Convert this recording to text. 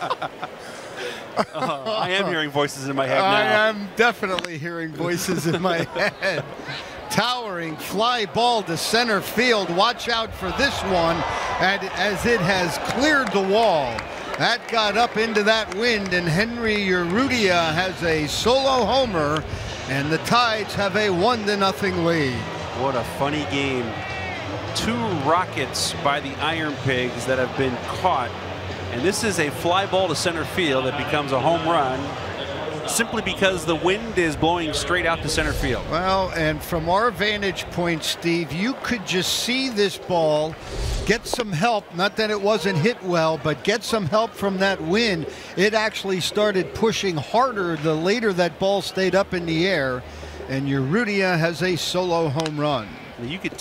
Uh, I am hearing voices in my head now. I am definitely hearing voices in my head. Towering fly ball to center field. Watch out for this one and as it has cleared the wall. That got up into that wind, and Henry Urrutia has a solo homer, and the Tides have a one to nothing lead. What a funny game. Two rockets by the Iron Pigs that have been caught. And this is a fly ball to center field that becomes a home run simply because the wind is blowing straight out to center field. Well, and from our vantage point, Steve, you could just see this ball get some help. Not that it wasn't hit well, but get some help from that wind. It actually started pushing harder the later that ball stayed up in the air. And Urrutia has a solo home run. You could